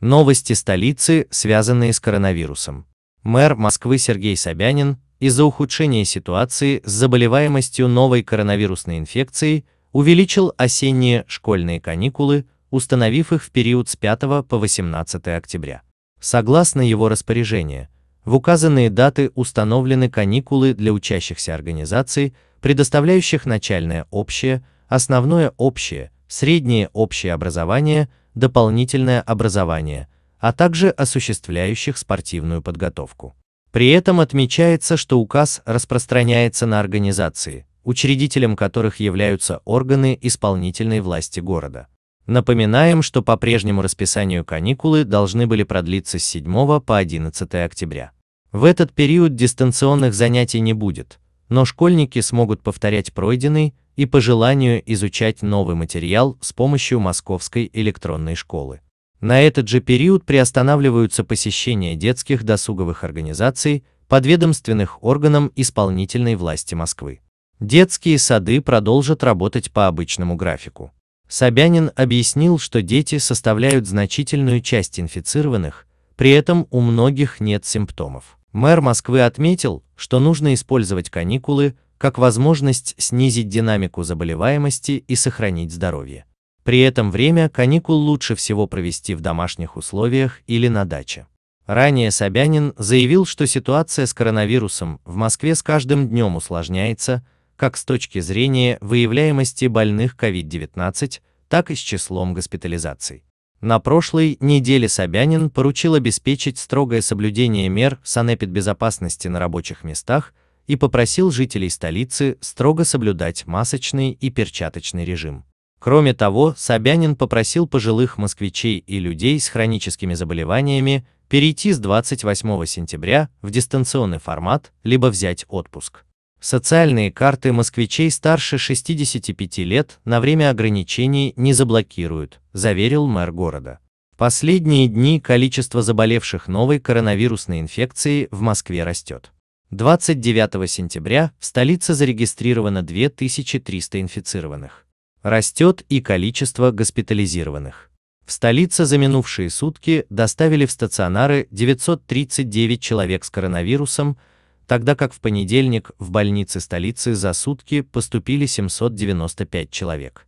Новости столицы, связанные с коронавирусом. Мэр Москвы Сергей Собянин из-за ухудшения ситуации с заболеваемостью новой коронавирусной инфекцией увеличил осенние школьные каникулы, установив их в период с 5 по 18 октября. Согласно его распоряжению, в указанные даты установлены каникулы для учащихся организаций, предоставляющих начальное общее, основное общее, среднее общее образование, дополнительное образование, а также осуществляющих спортивную подготовку. При этом отмечается, что указ распространяется на организации, учредителем которых являются органы исполнительной власти города. Напоминаем, что по прежнему расписанию каникулы должны были продлиться с 7 по 11 октября. В этот период дистанционных занятий не будет, но школьники смогут повторять пройденный и по желанию изучать новый материал с помощью Московской электронной школы. На этот же период приостанавливаются посещения детских досуговых организаций, подведомственных органам исполнительной власти Москвы. Детские сады продолжат работать по обычному графику. Собянин объяснил, что дети составляют значительную часть инфицированных, при этом у многих нет симптомов. Мэр Москвы отметил, что нужно использовать каникулы как возможность снизить динамику заболеваемости и сохранить здоровье. При этом время каникул лучше всего провести в домашних условиях или на даче. Ранее Собянин заявил, что ситуация с коронавирусом в Москве с каждым днем усложняется, как с точки зрения выявляемости больных COVID-19, так и с числом госпитализаций. На прошлой неделе Собянин поручил обеспечить строгое соблюдение мер санэпидбезопасности на рабочих местах и попросил жителей столицы строго соблюдать масочный и перчаточный режим. Кроме того, Собянин попросил пожилых москвичей и людей с хроническими заболеваниями перейти с 28 сентября в дистанционный формат, либо взять отпуск. Социальные карты москвичей старше 65 лет на время ограничений не заблокируют, заверил мэр города. Последние дни количество заболевших новой коронавирусной инфекцией в Москве растет. 29 сентября в столице зарегистрировано 2300 инфицированных. Растет и количество госпитализированных. В столице за минувшие сутки доставили в стационары 939 человек с коронавирусом, тогда как в понедельник в больницы столицы за сутки поступили 795 человек.